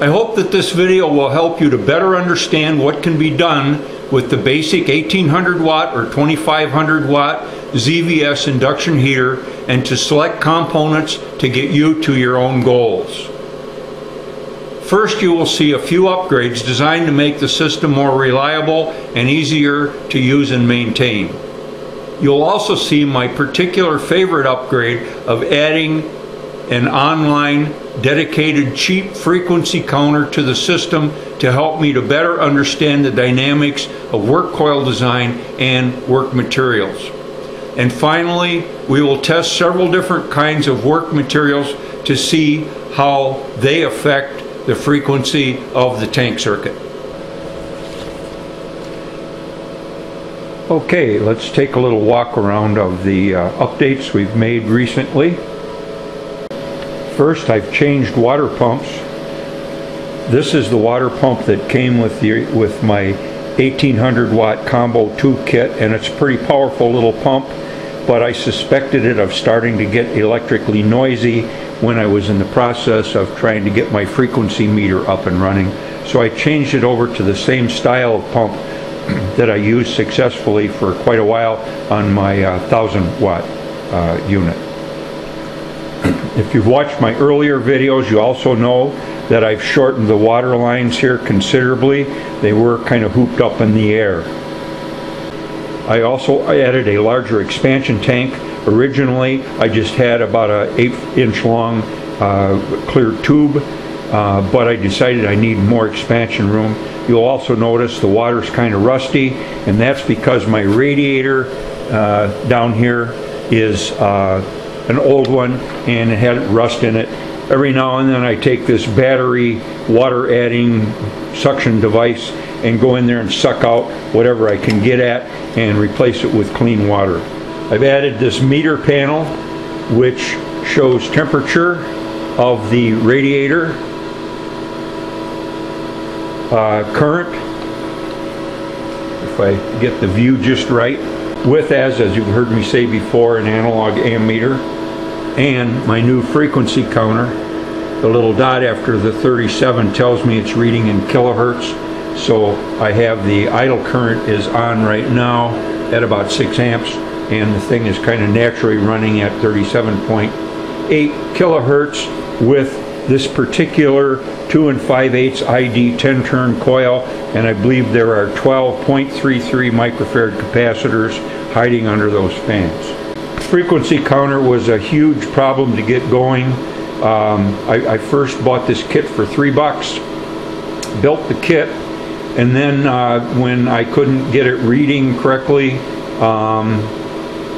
I hope that this video will help you to better understand what can be done with the basic 1800 watt or 2500 watt ZVS induction heater and to select components to get you to your own goals. First you will see a few upgrades designed to make the system more reliable and easier to use and maintain. You'll also see my particular favorite upgrade of adding an online dedicated cheap frequency counter to the system to help me to better understand the dynamics of work coil design and work materials. And finally, we will test several different kinds of work materials to see how they affect the frequency of the tank circuit. Okay, let's take a little walk around of the uh, updates we've made recently. First, I've changed water pumps. This is the water pump that came with the with my 1800 watt combo 2 kit and it's a pretty powerful little pump but I suspected it of starting to get electrically noisy when I was in the process of trying to get my frequency meter up and running. So I changed it over to the same style of pump that I used successfully for quite a while on my uh, 1000 watt uh, unit. If you've watched my earlier videos, you also know that I've shortened the water lines here considerably. They were kind of hooped up in the air. I also added a larger expansion tank. Originally, I just had about a 8 inch long uh, clear tube, uh, but I decided I need more expansion room. You'll also notice the water's kind of rusty, and that's because my radiator uh, down here is uh, an old one and it had rust in it. Every now and then I take this battery water adding suction device and go in there and suck out whatever I can get at and replace it with clean water. I've added this meter panel which shows temperature of the radiator, uh, current, if I get the view just right, with as, as you've heard me say before, an analog ammeter and my new frequency counter. The little dot after the 37 tells me it's reading in kilohertz. So I have the idle current is on right now at about 6 amps and the thing is kind of naturally running at 37.8 kilohertz with this particular 2 and 5 8 ID 10 turn coil and I believe there are 12.33 microfarad capacitors hiding under those fans frequency counter was a huge problem to get going. Um, I, I, first bought this kit for three bucks, built the kit, and then uh, when I couldn't get it reading correctly, um,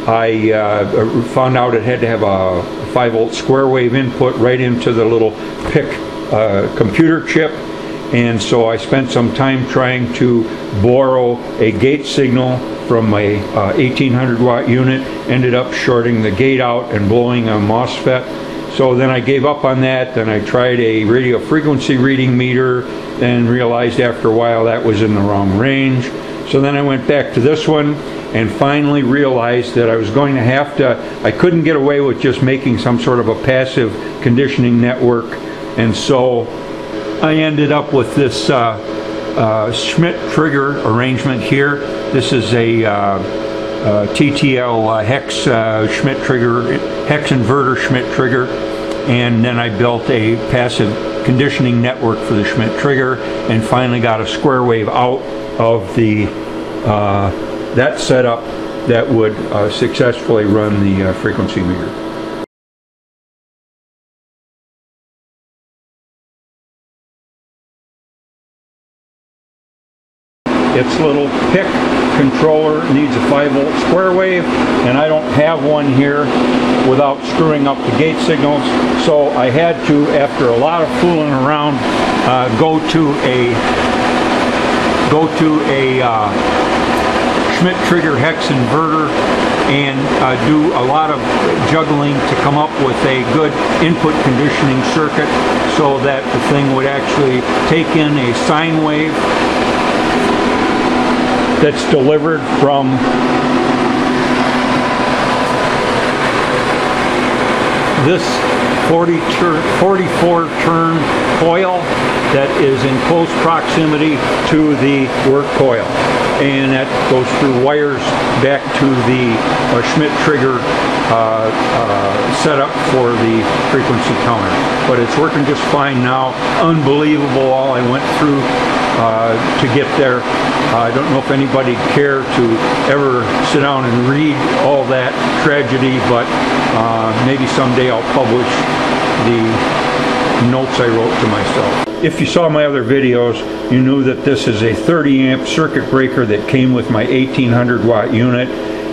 I uh, found out it had to have a 5 volt square wave input right into the little PIC uh, computer chip and so I spent some time trying to borrow a gate signal from my uh, 1800 watt unit, ended up shorting the gate out and blowing a MOSFET. So then I gave up on that, then I tried a radio frequency reading meter, and realized after a while that was in the wrong range. So then I went back to this one and finally realized that I was going to have to, I couldn't get away with just making some sort of a passive conditioning network. And so I ended up with this uh, uh, Schmitt trigger arrangement here. This is a uh, uh TTL uh, hex uh, Schmitt trigger, hex inverter Schmitt trigger, and then I built a passive conditioning network for the Schmitt trigger, and finally got a square wave out of the that setup that would successfully run the frequency meter. Its little PIC controller needs a 5 volt square wave and I don't have one here without screwing up the gate signals. So I had to after a lot of fooling around uh, go to a go to a uh, Schmitt trigger hex inverter and uh, do a lot of juggling to come up with a good input conditioning circuit so that the thing would actually take in a sine wave that's delivered from this 40 tur 44 turn coil that is in close proximity to the work coil. And that goes through wires back to the uh, Schmitt trigger uh, uh, setup for the frequency counter. But it's working just fine now. Unbelievable all I went through uh, to get there. I don't know if anybody care to ever sit down and read all that tragedy, but uh, maybe someday I'll publish the notes I wrote to myself. If you saw my other videos, you knew that this is a 30 amp circuit breaker that came with my 1800 watt unit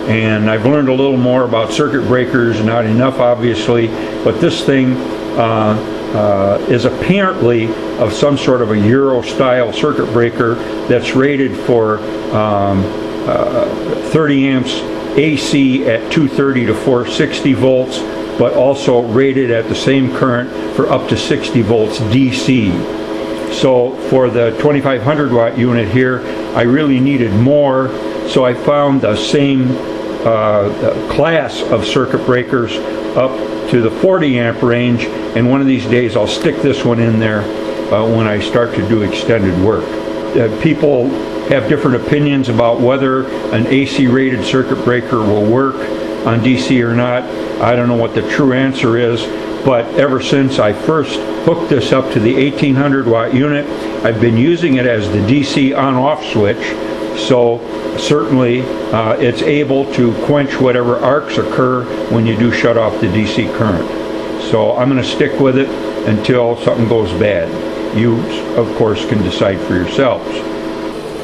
and I've learned a little more about circuit breakers, not enough obviously, but this thing uh, uh, is apparently of some sort of a Euro style circuit breaker that's rated for um, uh, 30 amps AC at 230 to 460 volts but also rated at the same current for up to 60 volts DC. So for the 2500 watt unit here, I really needed more, so I found the same uh, class of circuit breakers up to the 40 amp range, and one of these days I'll stick this one in there uh, when I start to do extended work. Uh, people have different opinions about whether an AC rated circuit breaker will work on DC or not. I don't know what the true answer is, but ever since I first hooked this up to the 1800 watt unit, I've been using it as the DC on off switch. So certainly uh, it's able to quench whatever arcs occur when you do shut off the DC current. So I'm going to stick with it until something goes bad. You, of course, can decide for yourselves.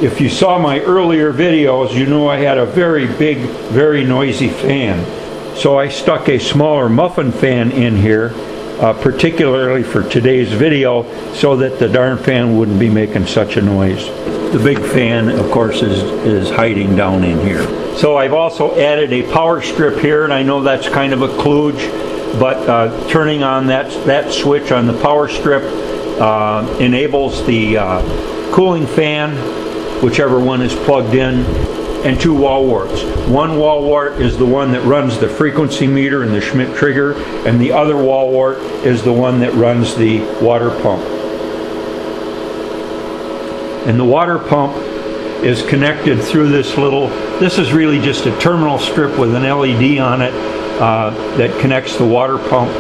If you saw my earlier videos, you knew I had a very big, very noisy fan. So I stuck a smaller muffin fan in here, uh, particularly for today's video, so that the darn fan wouldn't be making such a noise. The big fan, of course, is, is hiding down in here. So I've also added a power strip here, and I know that's kind of a kludge, but uh, turning on that, that switch on the power strip uh, enables the uh, cooling fan, whichever one is plugged in, and two wall warts. One wall wart is the one that runs the frequency meter and the Schmitt trigger, and the other wall wart is the one that runs the water pump. And the water pump is connected through this little, this is really just a terminal strip with an LED on it uh, that connects the water pump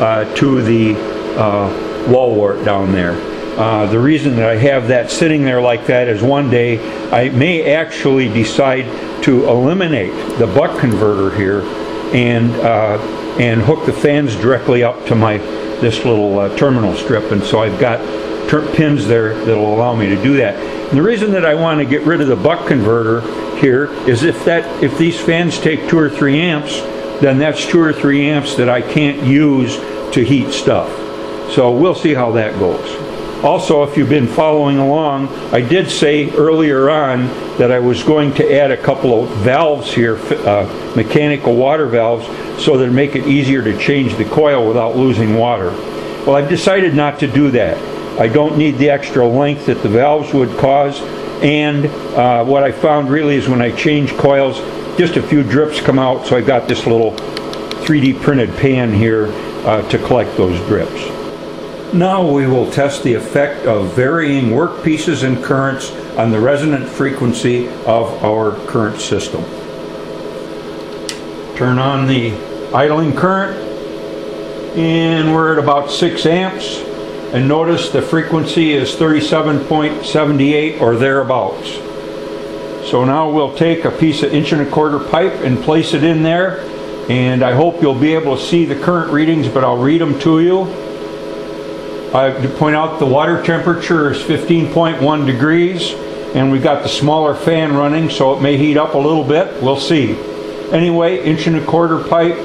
uh, to the uh, wall wart down there. Uh, the reason that I have that sitting there like that is one day I may actually decide to eliminate the buck converter here and uh, and hook the fans directly up to my this little uh, terminal strip and so I've got pins there that'll allow me to do that. And the reason that I want to get rid of the buck converter here is if that if these fans take two or three amps then that's two or three amps that I can't use to heat stuff. So we'll see how that goes. Also, if you've been following along, I did say earlier on that I was going to add a couple of valves here, uh, mechanical water valves, so that make it easier to change the coil without losing water. Well, I've decided not to do that. I don't need the extra length that the valves would cause, and uh, what I found really is when I change coils, just a few drips come out, so I've got this little 3D printed pan here uh, to collect those drips. Now we will test the effect of varying workpieces and currents on the resonant frequency of our current system. Turn on the idling current and we're at about 6 amps and notice the frequency is 37.78 or thereabouts. So now we'll take a piece of inch and a quarter pipe and place it in there and I hope you'll be able to see the current readings but I'll read them to you. I to point out the water temperature is 15.1 degrees and we've got the smaller fan running so it may heat up a little bit. We'll see. Anyway, inch and a quarter pipe,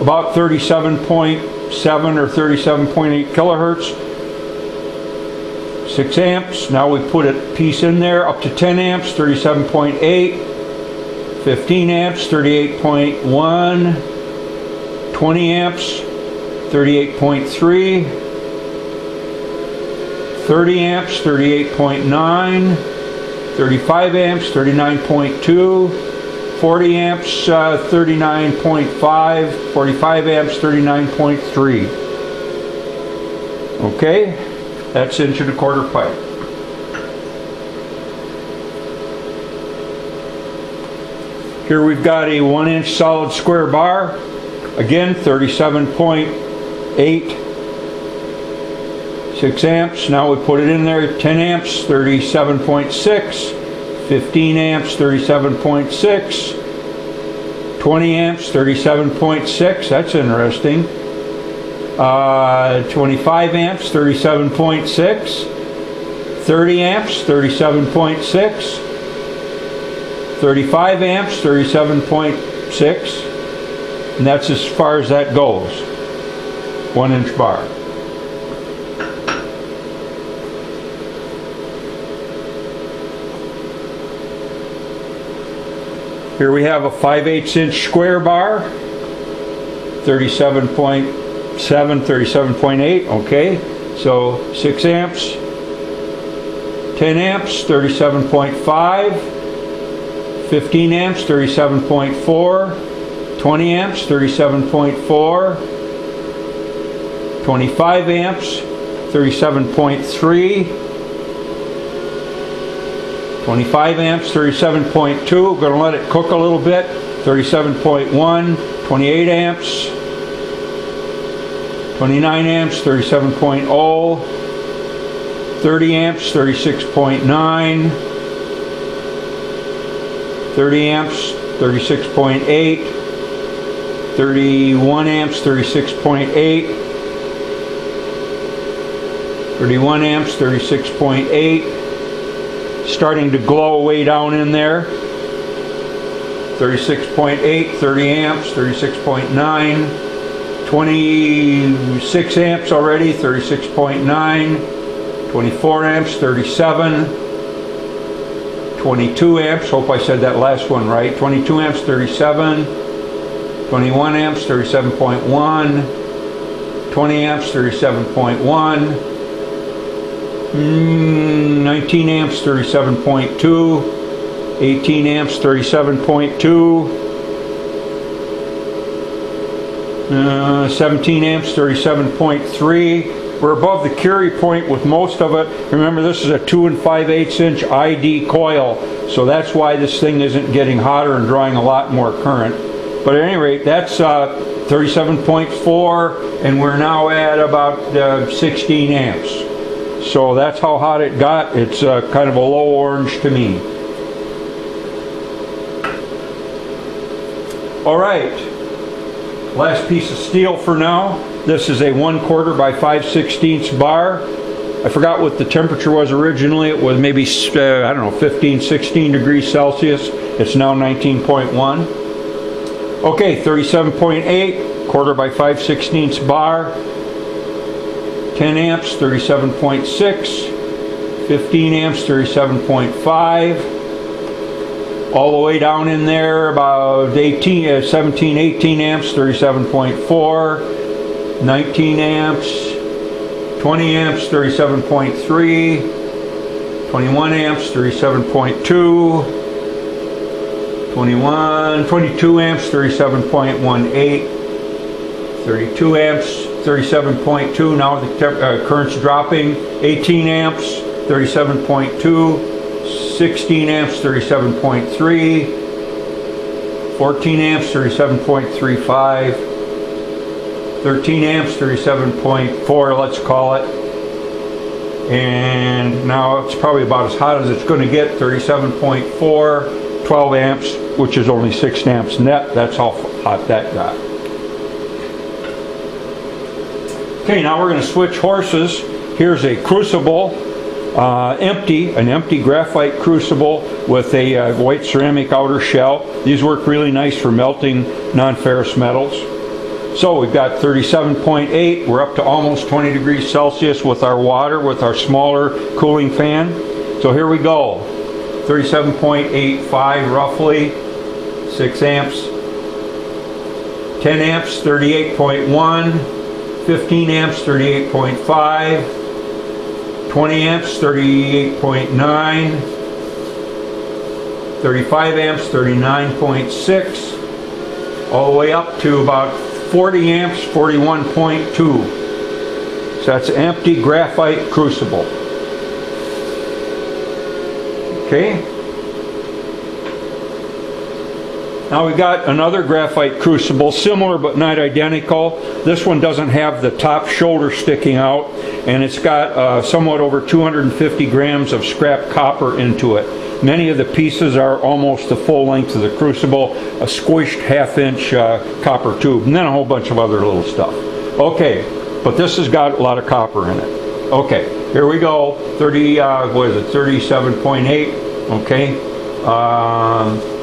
about 37.7 or 37.8 kilohertz. 6 amps. Now we put a piece in there up to 10 amps, 37.8. 15 amps, 38.1. 20 amps, 38.3. 30 amps, 38.9, 35 amps, 39.2, 40 amps, uh, 39.5, 45 amps, 39.3. Okay, That's inch and a quarter pipe. Here we've got a one inch solid square bar. Again, 37.8 6 amps. Now we put it in there, 10 amps, 37.6, 15 amps, 37.6, 20 amps, 37.6. That's interesting. Uh, 25 amps, 37.6, 30 amps, 37.6, 35 amps, 37.6, and that's as far as that goes. One inch bar. Here we have a 5 8 inch square bar, 37.7, 37.8, okay. So 6 amps, 10 amps, 37.5, 15 amps, 37.4, 20 amps, 37.4, 25 amps, 37.3, 25 amps, 37.2, going to let it cook a little bit, 37.1, 28 amps, 29 amps, 37.0, 30 amps, 36.9, 30 amps, 36.8, 31 amps, 36.8, 31 amps, 36.8, starting to glow way down in there. 36.8, 30 amps, 36.9, 26 amps already, 36.9, 24 amps, 37, 22 amps, hope I said that last one right, 22 amps, 37, 21 amps, 37.1, 20 amps, 37.1, mm, 19 amps, 37.2, 18 amps, 37.2, uh, 17 amps, 37.3, we're above the Curie point with most of it. Remember, this is a 2 and 5 8 inch ID coil, so that's why this thing isn't getting hotter and drawing a lot more current. But at any rate, that's uh, 37.4, and we're now at about uh, 16 amps. So that's how hot it got. It's uh, kind of a low orange to me. All right, last piece of steel for now. This is a 1 quarter by 5 sixteenths bar. I forgot what the temperature was originally. It was maybe, uh, I don't know, 15, 16 degrees Celsius. It's now 19.1. Okay, 37.8, quarter by 5 sixteenths bar. 10 amps, 37.6. 15 amps, 37.5 all the way down in there about 18, uh, 17, 18 amps, 37.4. 19 amps, 20 amps, 37.3, 21 amps, 37.2, 21, 22 amps, 37.18, 32 amps, 37.2. Now the uh, current's dropping. 18 amps, 37.2, 16 amps, 37.3, 14 amps, 37.35. 13 amps, 37.4 let's call it. And now it's probably about as hot as it's going to get, 37.4, 12 amps, which is only 6 amps net. That's how hot that got. Okay, now we're going to switch horses. Here's a crucible, uh, empty, an empty graphite crucible with a uh, white ceramic outer shell. These work really nice for melting non-ferrous metals. So we've got 37.8, we're up to almost 20 degrees Celsius with our water, with our smaller cooling fan. So here we go, 37.85 roughly, 6 amps, 10 amps, 38.1, 15 amps, 38.5, 20 amps, 38.9, 35 amps, 39.6, all the way up to about 40 amps, 41.2. so That's empty graphite crucible. Okay? Now we've got another graphite crucible, similar but not identical. This one doesn't have the top shoulder sticking out, and it's got uh, somewhat over 250 grams of scrap copper into it. Many of the pieces are almost the full length of the crucible, a squished half inch uh, copper tube, and then a whole bunch of other little stuff. Okay, but this has got a lot of copper in it. Okay, here we go. 30, uh, what is it, 37.8, okay. Uh,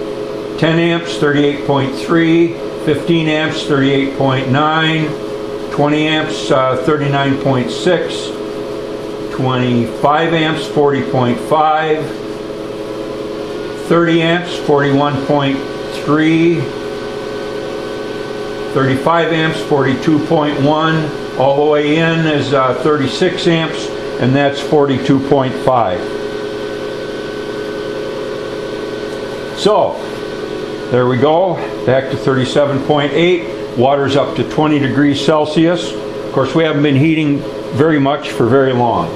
10 amps 38.3, 15 amps 38.9, 20 amps uh, 39.6, 25 amps 40.5, 30 amps 41.3, 35 amps 42.1, all the way in is uh, 36 amps and that's 42.5. So, there we go, back to 37.8. Water's up to 20 degrees Celsius. Of course, we haven't been heating very much for very long.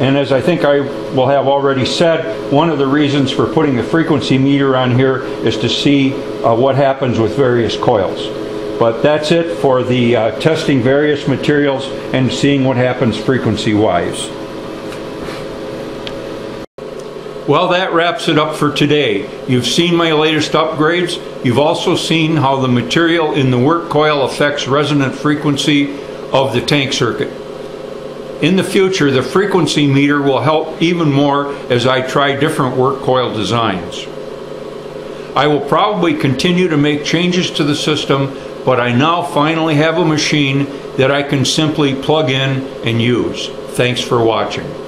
And as I think I will have already said, one of the reasons for putting the frequency meter on here is to see uh, what happens with various coils. But that's it for the uh, testing various materials and seeing what happens frequency-wise. Well, that wraps it up for today. You've seen my latest upgrades. You've also seen how the material in the work coil affects resonant frequency of the tank circuit. In the future, the frequency meter will help even more as I try different work coil designs. I will probably continue to make changes to the system, but I now finally have a machine that I can simply plug in and use. Thanks for watching.